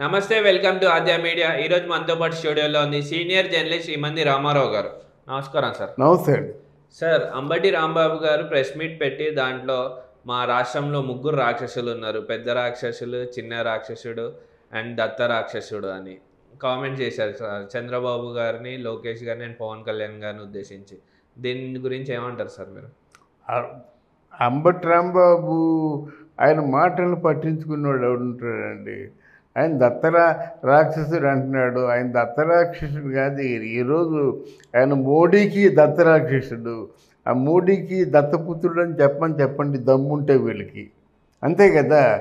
నమస్తే welcome to Aadya media. ఈరోజు మనతో పాటు స్టూడియోలో ఉంది సీనియర్ జర్నలిస్ట్ ఇమంది రామారావు గారు. నమస్కారం సార్. నమస్తే సార్ అంబటి రాంబాబు గారు ప్రెస్ మీట్ పెట్టి దాంట్లో మా రాష్ట్రంలో ముగ్గురు రాక్షసులు ఉన్నారు. పెద్ద రాక్షసులు చిన్న రాక్షసుడు అండ్ దత్త రాక్షసుడు అని కామెంట్ చేశారు సార్. చంద్రబాబు గారిని లోకేష్ గారిని అండ్ పవన్ కళ్యాణ్ గారిని ఉద్దేశించి. దీని గురించి ఏమంటారు సార్ మీరు? అంబటి రాంబాబు ఆయన మాటలు పట్టించుకున్నాడు ఎవడుంటాడండి? ఆయన దత్తరా రాక్షసుడు అంటున్నాడు. ఆయన దత్తరాక్షసుడు కాదు ఈ- ఈరోజు ఆయన మోడీకి దత్తరాక్షసుడు ఆ మోడీకి దత్తపుత్రుడు అని చెప్పమని చెప్పండి దమ్ముంటే వీళ్ళకి. అంతే కదా?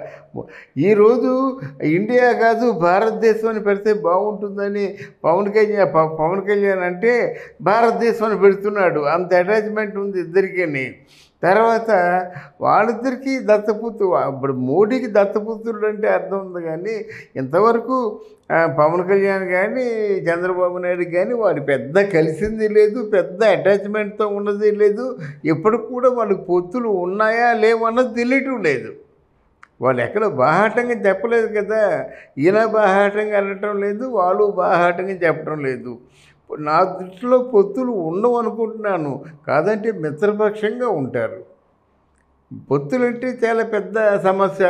ఈరోజు ఇండియా కాదు భారతదేశం అని పెడితే బాగుంటుందని పవన్ కళ్యాణ్ పవన్ కళ్యాణ్ అంటే భారతదేశం అని పెడుతున్నాడు. అంత అటాచ్మెంట్ ఉంది ఇద్దరికీ తర్వాత వాళ్ళిద్దరికీ దత్తపుత్రు ఇప్పుడు మోడీకి దత్తపుత్రుడు అంటే అర్థం ఉంది కానీ ఇంతవరకు పవన్ కళ్యాణ్ కానీ చంద్రబాబు నాయుడు కానీ వాడు పెద్ద కలిసింది లేదు పెద్ద అటాచ్మెంట్తో ఉన్నది లేదు. ఎప్పటికి కూడా వాళ్ళకి పొత్తులు ఉన్నాయా లేవన్నది తెలియటం లేదు. వాళ్ళు ఎక్కడ బాహాటంగా చెప్పలేదు కదా. ఈయన బాహాటంగా అనటం లేదు వాళ్ళు బాహాటంగా చెప్పడం లేదు. నా దృష్టిలో పొత్తులు ఉండవు అనుకుంటున్నాను. కాదంటే మిత్రపక్షంగా ఉంటారు. పొత్తులు అంటే చాలా పెద్ద సమస్య.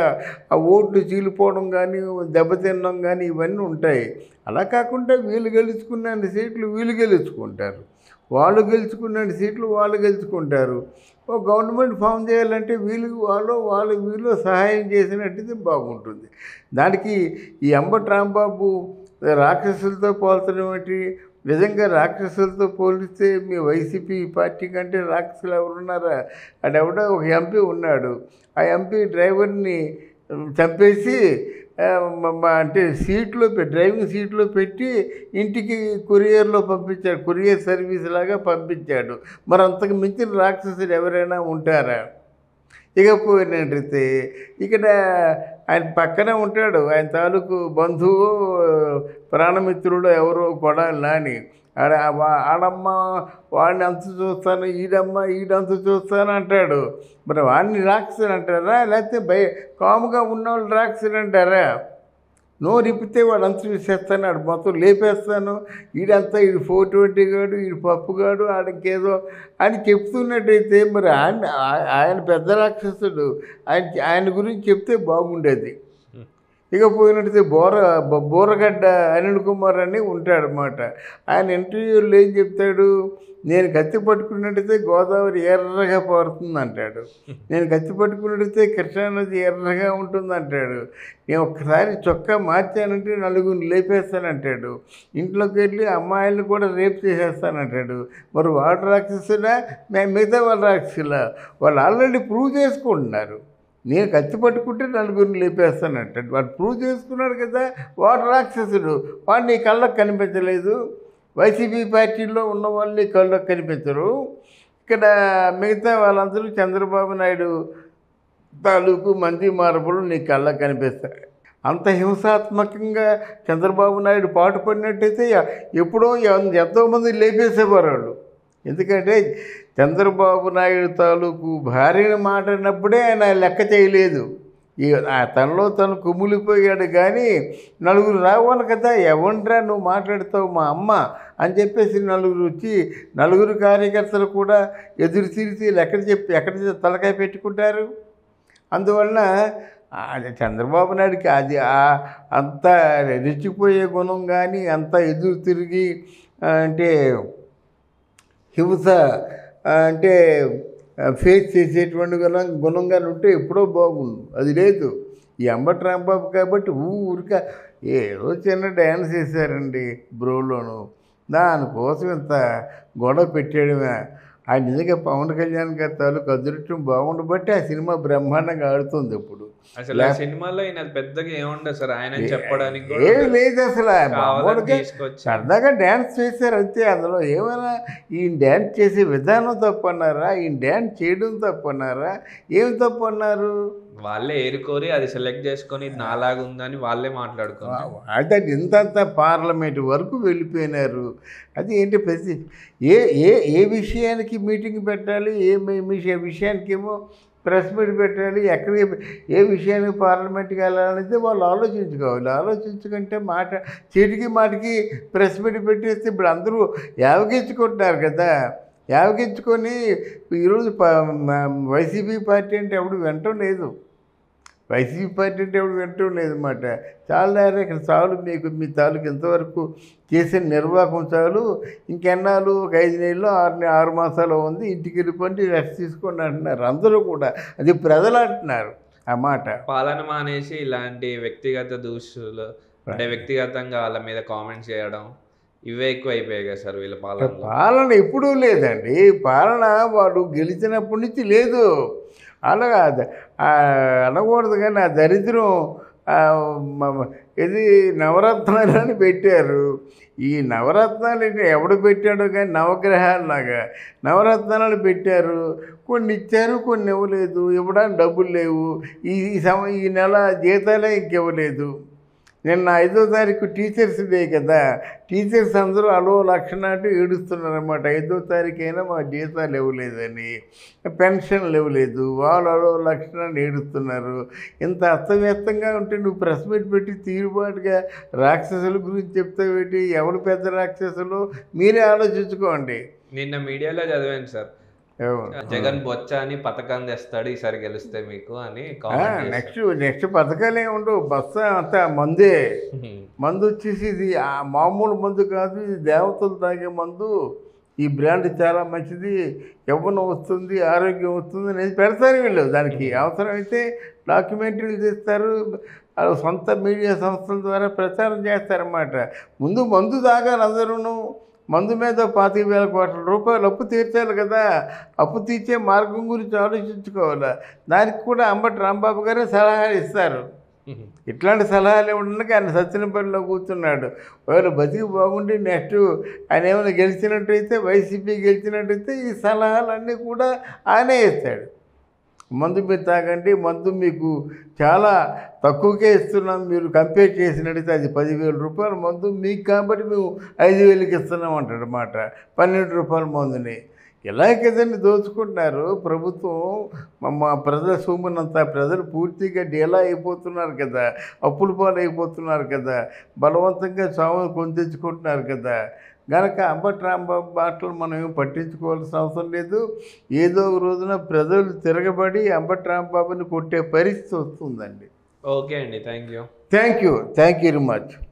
ఆ ఓట్లు చీలిపోవడం కానీ దెబ్బతినడం కానీ ఇవన్నీ ఉంటాయి. అలా కాకుండా వీళ్ళు గెలుచుకున్న సీట్లు వీళ్ళు గెలుచుకుంటారు. వాళ్ళు గెలుచుకున్న సీట్లు వాళ్ళు గెలుచుకుంటారు. ఓ గవర్నమెంట్ ఫామ్ చేయాలంటే వీళ్ళు వాళ్ళు వాళ్ళు వీళ్ళు సహాయం చేసినట్టుది బాగుంటుంది. దానికి ఈ అంబటి రాంబాబు రాక్షసులతో పోల్చడం ఏంటి? నిజంగా రాక్షసులతో పోలిస్తే మీ వైసీపీ పార్టీ కంటే రాక్షసులు ఎవరున్నారా? అడెవడో ఒక ఎంపీ ఉన్నాడు. ఆ ఎంపీ డ్రైవర్ని చంపేసి అంటే సీట్లో పె- డ్రైవింగ్ సీట్లో పెట్టి ఇంటికి కొరియర్లో పంపించాడు. కొరియర్ సర్వీస్ లాగా పంపించాడు. మరి అంతకు మించిన రాక్షసులు ఎవరైనా ఉంటారా? ఇకపోయినట్టయితే ఇక్కడ ఆయన పక్కనే ఉంటాడు. ఆయన తాలూకు బంధువు ప్రాణమిత్రుడు ఎవరో కొడాలి నాని. ఆడ ఆడమ్మ వాడిని అంత చూస్తాను ఈడమ్మ ఈడంత చూస్తాను అంటాడు. మరి వాడిని రాక్షసులు అంటారా? లేకపోతే భయ కాముగా ఉన్నవాళ్ళు రాక్షసులు అంటారా? నోరు వాడు అంత చూసేస్తాను వాడు మొత్తం లేపేస్తాను. వీడంతా ఈడు ఫోర్ ట్వంటీ గాడు ఈడు పప్పు గాడు ఆడికేదో అని చెప్తున్నట్టయితే మరి ఆయన ఆయన పెద్ద రాక్షసుడు. ఆయన ఆయన గురించి చెప్తే బాగుండేది. ఇక పోయినట్టయితే బోర బోరగడ్డ అనిల్ కుమార్ అని ఉంటాడనమాట ఆయన ఇంటర్వ్యూలో ఏం చెప్తాడు? నేను కత్తి పట్టుకున్నట్టయితే గోదావరి ఎర్రగా పారుతుంది అంటాడు నేను కత్తి పట్టుకున్నట్టయితే కృష్ణానది ఎర్రగా ఉంటుంది అంటాడు నేను ఒక్కసారి చొక్కా మార్చానంటే నలుగురిని లేపేస్తానంటాడు. ఇంట్లోకి వెళ్ళి అమ్మాయిలను కూడా రేపు చేసేస్తానంటాడు. మరి వాడు రాక్షసులా మేము మిగతా వాళ్ళ రాక్షసులా? వాళ్ళు ఆల్రెడీ ప్రూవ్ చేసుకుంటున్నారు. నేను కత్తి పట్టుకుంటే నలుగురిని లేపేస్తానంటాడు. వాడు ప్రూవ్ చేసుకున్నాడు కదా వాడు రాక్షసుడు. వాడు నీ కళ్ళకు కనిపించలేదు. వైసీపీ పార్టీలో ఉన్న వాళ్ళని కళ్ళకు కనిపించరు ఇక్కడ మిగతా వాళ్ళందరూ చంద్రబాబు నాయుడు తాలూకు మంది మార్పులు నీ కళ్ళకు కనిపిస్తాయి అంత హింసాత్మకంగా చంద్రబాబు నాయుడు పాటు పడినట్టయితే ఎప్పుడో ఎంతోమంది లేపేసేవారు వాళ్ళు ఎందుకంటే చంద్రబాబు నాయుడు తాలూకు భార్యను మాట్లాడినప్పుడే ఆయన లెక్క చేయలేదు. ఈ ఆ తనలో తను కుమిలిపోయాడు కానీ నలుగురు రావాలి కదా ఎవరిరా నువ్వు మాట్లాడతావు మా అమ్మ అని చెప్పేసి నలుగురు వచ్చి నలుగురు కార్యకర్తలు కూడా ఎదురు తిరిగి ఎక్కడ చెప్పి ఎక్కడ తలకాయ పెట్టుకుంటారు? అందువలన అది చంద్రబాబు నాయుడికి అది అంత రెచ్చిపోయే గుణం కానీ అంత ఎదురు తిరిగి అంటే హింస అంటే ఫేస్ చేసేటువంటి గుణం గుణంగా ఉంటే ఎప్పుడో బాగుండు. అది లేదు. ఈ అంబటి రాంబాబు కాబట్టి ఊరిక ఏదో చిన్న డ్యాన్స్ చేశారండి బ్రోలోను. దానికోసం ఇంత గొడవ పెట్టేయడమే. ఆ నిజంగా పవన్ కళ్యాణ్ గారి తాలూకు అదృష్టం బాగుండబట్టి ఆ సినిమా బ్రహ్మాండంగా ఆడుతుంది ఇప్పుడు. అసలు ఆ సినిమాలో ఈయన పెద్దగా ఏముండదు సార్. ఆయన చెప్పడానికి ఏం లేదు అసలు. సరదాగా డ్యాన్స్ చేశారు అంతే. అందులో ఏమైనా ఈయన డ్యాన్స్ చేసే విధానం తప్పన్నారా? ఈయన డ్యాన్స్ చేయడం తప్పన్నారా? ఏం తప్పన్నారు? వాళ్ళే ఏరుకోరి అది సెలెక్ట్ చేసుకొని ఇది నాలాగా ఉందని వాళ్ళే మాట్లాడుకున్నారు. అదే ఇంతంత పార్లమెంట్ వరకు వెళ్ళిపోయినారు. అది ఏంటి ప్రతి ఏ ఏ ఏ విషయానికి మీటింగ్ పెట్టాలి? ఏ విషయానికేమో ప్రెస్ మీట్ పెట్టాలి ఎక్కడికి ఏ విషయానికి పార్లమెంట్కి వెళ్ళాలనేది వాళ్ళు ఆలోచించుకోవాలి. ఆలోచించుకుంటే మాట చీటికి మాటికి ప్రెస్ మీట్ పెట్టేస్తే ఇప్పుడు అందరూ యావగించుకుంటున్నారు కదా. యావగించుకొని ఈరోజు వైసీపీ పార్టీ అంటే ఎవడు వినటం లేదు. వైసీపీ పార్టీ అంటే ఎవడు వినటం లేదన్నమాట. చాలా ఇక్కడ చాలు మీకు మీ తాలూకు ఇంతవరకు చేసిన నిర్వాహకం చాలు ఇంకెన్నాళ్ళు ఒక ఐదు నెలలు ఆరు ఆరు మాసాలు ఉంది ఇంటికి వెళ్ళిపోండి రెస్ట్ తీసుకోండి అంటున్నారు. అందరూ కూడా అది ప్రజలు అంటున్నారు ఆ మాట. పాలన మానేసి ఇలాంటి వ్యక్తిగత దూషులు అంటే వ్యక్తిగతంగా వాళ్ళ మీద కామెంట్ చేయడం ఇవే ఎక్కువ అయిపోయాయి కదా సార్ వీళ్ళ పాలనలో? పాలన ఎప్పుడూ లేదండి. పాలన వాడు గెలిచినప్పటి నుంచి లేదు. అలాగా అనకూడదు కానీ ఆ దరిద్రం ఇది నవరత్నాలు అని పెట్టారు. ఈ నవరత్నాలు ఎవడు పెట్టాడో కానీ నవగ్రహాలలాగా నవరత్నాలు పెట్టారు. కొన్ని ఇచ్చారు కొన్ని ఇవ్వలేదు. ఇవ్వడానికి డబ్బులు లేవు. ఈ సమ ఈ నెల జీతాలే ఇంకివ్వలేదు నిన్న ఐదో తారీఖు టీచర్స్ డే కదా. టీచర్స్ అందరూ అలో లక్షణ అంటూ ఏడుస్తున్నారన్నమాట. ఐదో తారీఖు అయినా మా జీతాలు ఇవ్వలేదని పెన్షన్లు ఇవ్వలేదు వాళ్ళు అలో లక్షణాన్ని ఏడుస్తున్నారు. ఇంత అస్తవ్యస్తంగా ఉంటే నువ్వు ప్రెస్ మీట్ పెట్టి తీరుబాటుగా రాక్షసుల గురించి చెప్తావేటి ఎవరు పెద్ద రాక్షసులు? మీరే ఆలోచించుకోండి. నిన్న మీడియాలో చదివాను సార్. జగన్ బొచ్చ అని పథకం తెస్తాడు ఈసారి గెలిస్తే మీకు అని. నెక్స్ట్ నెక్స్ట్ పథకాలు ఏమి ఉండవు బస్సు అంతా మందే. మందు వచ్చేసి ఇది మామూలు మందు కాదు ఇది దేవతలు తాగే మందు. ఈ బ్రాండ్ చాలా మంచిది యవ్వనం వస్తుంది ఆరోగ్యం వస్తుంది అనేది పెడతారు వీళ్ళు. దానికి అవసరమైతే డాక్యుమెంటరీలు తీస్తారు సొంత మీడియా సంస్థల ద్వారా ప్రచారం చేస్తారన్నమాట. ముందు మందు తాగాలి అందరూను. మందు మీద పాతిక వేల కోట్ల రూపాయలు అప్పు తీర్చాలి కదా. అప్పు తీర్చే మార్గం గురించి ఆలోచించుకోవాలి. దానికి కూడా అంబటి రాంబాబు గారే సలహాలు ఇస్తారు. ఇట్లాంటి సలహాలు ఇవ్వడానికి ఆయన సత్యనపల్లిలో కూర్చున్నాడు. ఒకవేళ బతికి బాగుండి నెక్స్ట్ ఆయన ఏమైనా గెలిచినట్టయితే వైసీపీ గెలిచినట్టయితే ఈ సలహాలన్నీ కూడా ఆయనే ఇస్తాడు. మందు మీరు తాగండి మందు మీకు చాలా తక్కువకే ఇస్తున్నాం. మీరు కంపేర్ చేసినట్టయితే అది పదివేల రూపాయల మందు మీకు కాబట్టి మేము ఐదు వేలకి ఇస్తున్నాం అంటాడు అన్నమాట పన్నెండు రూపాయల మందుని. కదండి దోచుకుంటున్నారు? ప్రభుత్వం మా- ప్రజల సొమ్మునంతా ప్రజలు పూర్తిగా డేలా అయిపోతున్నారు కదా అప్పుల పాలు అయిపోతున్నారు కదా బలవంతంగా సాగును కొని తెచ్చుకుంటున్నారు కదా. గనక అంబటి రాంబాబు మాటలు మనం ఏం పట్టించుకోవాల్సిన అవసరం లేదు. ఏదో ఒక రోజున ప్రజలు తిరగబడి అంబటి రాంబాబుని కొట్టే పరిస్థితి వస్తుందండి. ఓకే అండి thank you. Thank you thank you very much.